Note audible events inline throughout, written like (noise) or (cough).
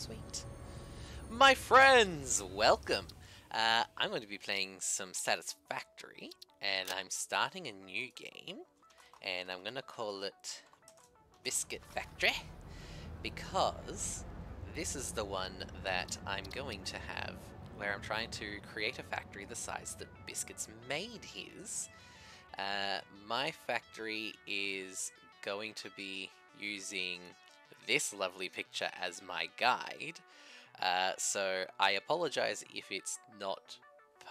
Sweet. My friends, welcome! Uh, I'm going to be playing some Satisfactory, and I'm starting a new game, and I'm going to call it Biscuit Factory, because this is the one that I'm going to have, where I'm trying to create a factory the size that Biscuit's made his. Uh, my factory is going to be using this lovely picture as my guide, uh, so I apologize if it's not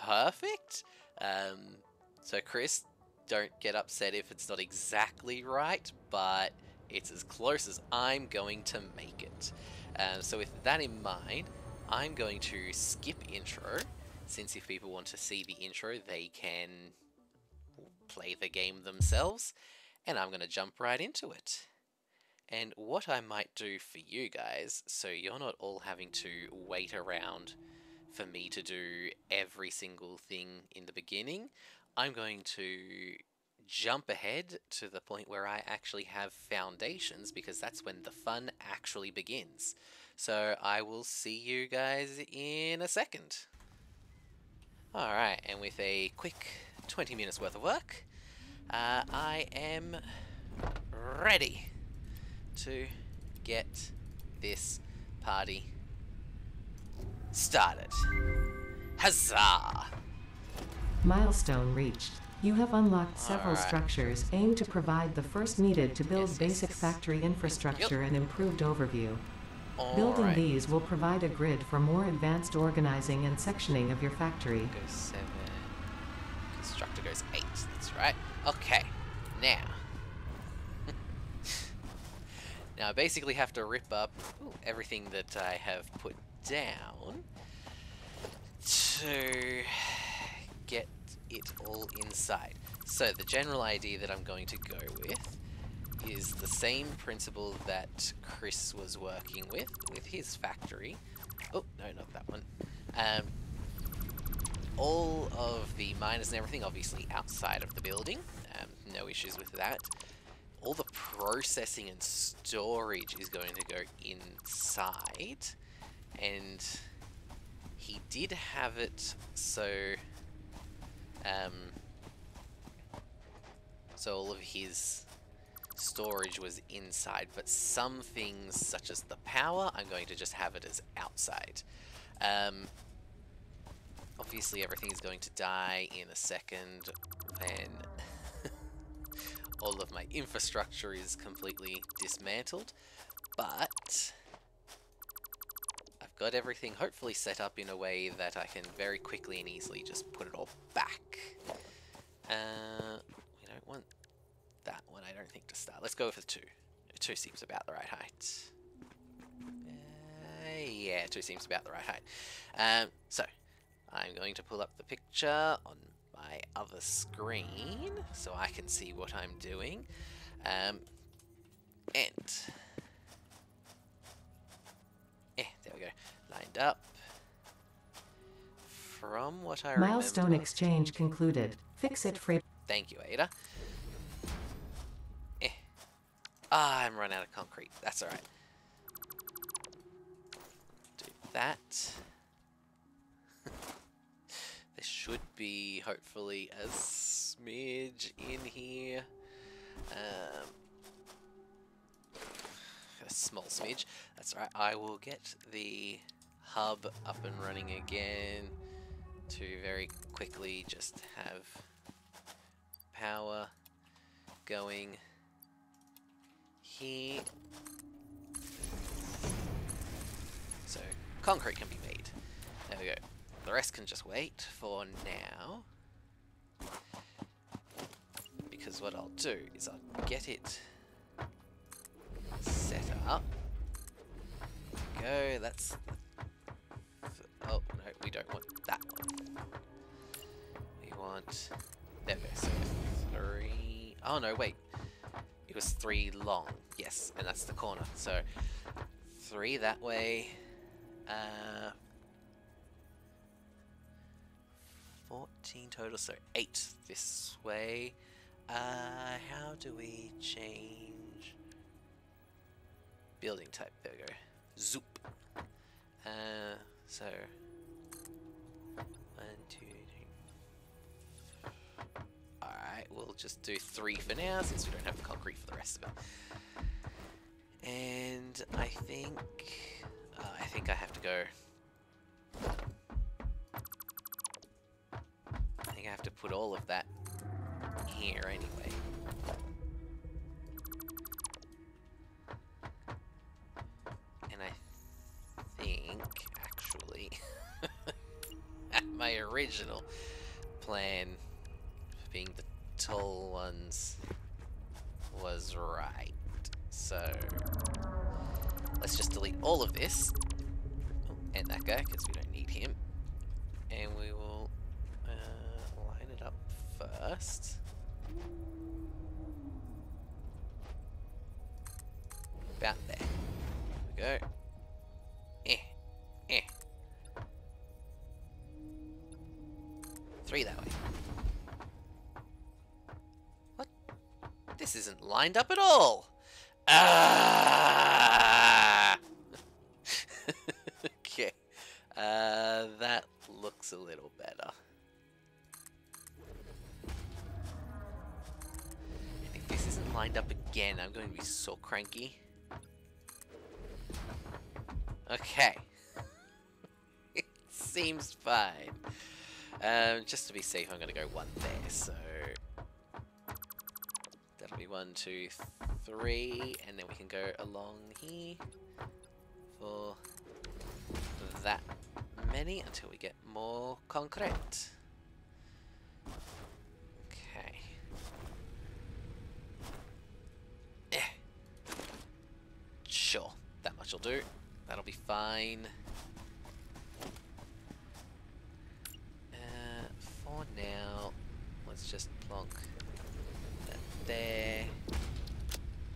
perfect. Um, so Chris, don't get upset if it's not exactly right, but it's as close as I'm going to make it. Um, so with that in mind, I'm going to skip intro, since if people want to see the intro, they can play the game themselves, and I'm going to jump right into it. And what I might do for you guys, so you're not all having to wait around for me to do every single thing in the beginning, I'm going to jump ahead to the point where I actually have foundations because that's when the fun actually begins. So I will see you guys in a second. Alright, and with a quick 20 minutes worth of work, uh, I am ready to get this party started. Huzzah! Milestone reached. You have unlocked several Alright. structures aimed to provide the first needed to build Yes, basic yes. factory infrastructure and improved overview. All Building right. these will provide a grid for more advanced organizing and sectioning of your factory. Goes seven. Constructor goes eight. That's right. Okay. Now. Now I basically have to rip up everything that I have put down to get it all inside. So the general idea that I'm going to go with is the same principle that Chris was working with with his factory. Oh, no, not that one. Um, all of the miners and everything obviously outside of the building. Um, no issues with that. All the processing and storage is going to go inside. And he did have it so... Um, so all of his storage was inside, but some things, such as the power, I'm going to just have it as outside. Um, obviously, everything is going to die in a second when all of my infrastructure is completely dismantled, but I've got everything hopefully set up in a way that I can very quickly and easily just put it all back. Uh, we don't want that one, I don't think, to start. Let's go with two. Two seems about the right height. Uh, yeah, two seems about the right height. Um, so, I'm going to pull up the picture on my other screen so I can see what I'm doing. Um, and... Eh, there we go. Lined up. From what I Milestone remember... exchange concluded. FICSIT freight. Thank you, Ada. Eh. Ah, I'm run out of concrete. That's alright. Do that. Be, hopefully, a smidge in here. Um, a small smidge. That's alright. I will get the hub up and running again to very quickly just have power going here. So concrete can be made. The rest can just wait for now. Because what I'll do is I'll get it set up. Go, that's... Oh, no, we don't want that one. We want... There we go. Oh no, wait. It was three long. Yes, and that's the corner. So, three that way. Uh, 14 total, so eight this way. Uh, how do we change building type? There we go. Zoop. Uh, so one, two, three. Alright, we'll just do three for now since we don't have concrete for the rest of it. And I think uh, I think I have to go. Put all of that here anyway. And I think, actually, (laughs) my original plan for being the tall ones was right. So, let's just delete all of this. Oh, and that guy, because we don't need him. And we first. About there. There go. Eh. Eh. Three that way. What? This isn't lined up at all. Ah! (laughs) okay. Uh, that looks a little better. Lined up again, I'm going to be so cranky. Okay. it (laughs) seems fine. Um, just to be safe, I'm going to go one there, so... That'll be one, two, three, and then we can go along here for that many until we get more concrete. Okay. Eh. Sure, that much will do. That'll be fine. Uh, for now, let's just plonk that there.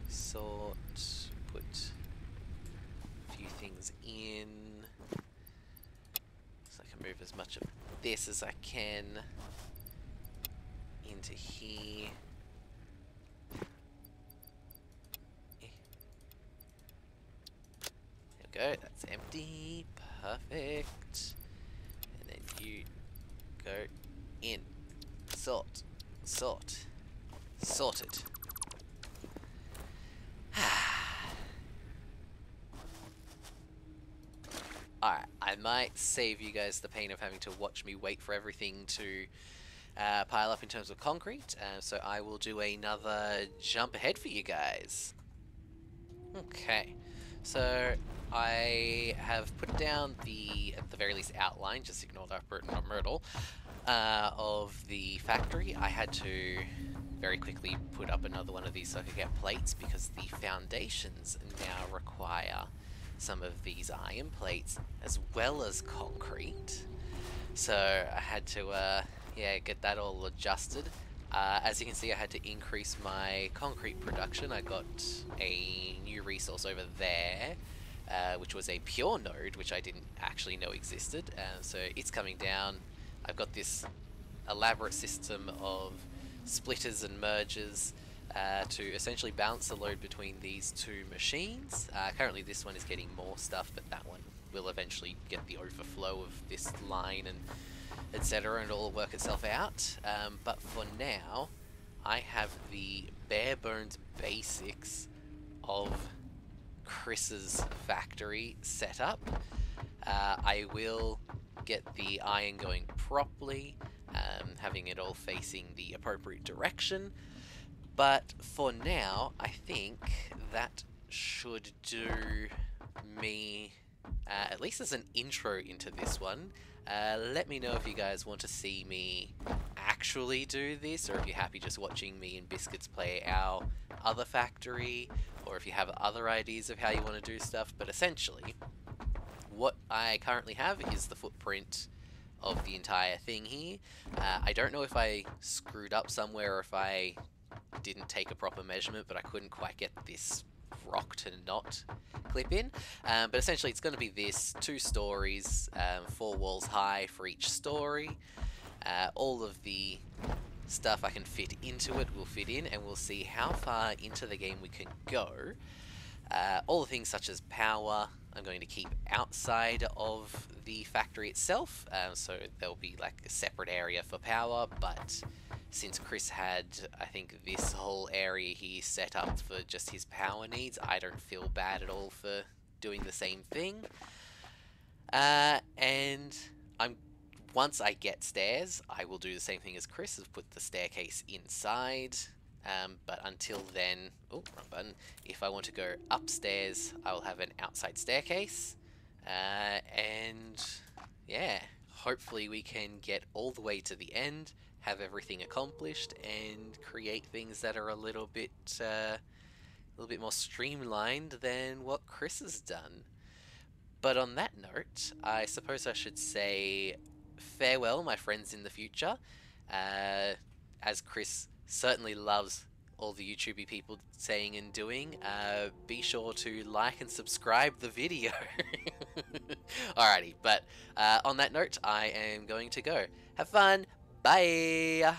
Sort, put a few things in. So I can move as much of this as I can into here. Eh. There we go, that's empty. Perfect. And then you go in. Sort. Sort. Sorted. (sighs) Alright, I might save you guys the pain of having to watch me wait for everything to uh, pile up in terms of concrete, uh, so I will do another jump ahead for you guys. Okay, so I have put down the, at the very least, outline, just ignore that not Myrtle, uh, of the factory. I had to very quickly put up another one of these so I could get plates because the foundations now require some of these iron plates as well as concrete. So I had to, uh, yeah, get that all adjusted. Uh, as you can see, I had to increase my concrete production. I got a new resource over there, uh, which was a pure node, which I didn't actually know existed. Uh, so it's coming down. I've got this elaborate system of splitters and mergers uh, to essentially balance the load between these two machines. Uh, currently this one is getting more stuff, but that one will eventually get the overflow of this line and etc. and it'll work itself out. Um, but for now, I have the bare bones basics of Chris's factory set up. Uh, I will get the iron going properly, um, having it all facing the appropriate direction. But for now, I think that should do me, uh, at least as an intro into this one. Uh, let me know if you guys want to see me actually do this, or if you're happy just watching me and Biscuits play our other factory, or if you have other ideas of how you want to do stuff. But essentially, what I currently have is the footprint of the entire thing here. Uh, I don't know if I screwed up somewhere or if I didn't take a proper measurement, but I couldn't quite get this rock to not clip in. Um, but essentially it's going to be this, two stories, um, four walls high for each story. Uh, all of the stuff I can fit into it will fit in and we'll see how far into the game we can go. Uh, all the things such as power, I'm going to keep outside of the factory itself, um, so there'll be like a separate area for power, but since Chris had, I think, this whole area he set up for just his power needs, I don't feel bad at all for doing the same thing. Uh, and I'm once I get stairs, I will do the same thing as Chris, is put the staircase inside. Um, but until then, oh, wrong button. If I want to go upstairs, I will have an outside staircase. Uh, and yeah, hopefully we can get all the way to the end, have everything accomplished, and create things that are a little bit, uh, a little bit more streamlined than what Chris has done. But on that note, I suppose I should say farewell, my friends in the future. Uh, as Chris certainly loves all the YouTubey people saying and doing, uh, be sure to like and subscribe the video. (laughs) Alrighty, but uh, on that note, I am going to go. Have fun. Bye.